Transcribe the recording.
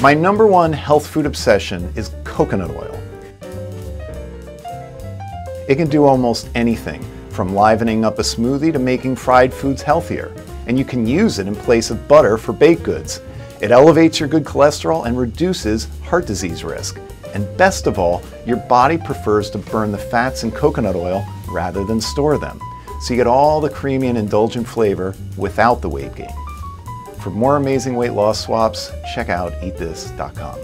My number one health food obsession is coconut oil. It can do almost anything, from livening up a smoothie to making fried foods healthier. And you can use it in place of butter for baked goods. It elevates your good cholesterol and reduces heart disease risk. And best of all, your body prefers to burn the fats in coconut oil rather than store them. So you get all the creamy and indulgent flavor without the weight gain. For more amazing weight loss swaps, check out eatthis.com.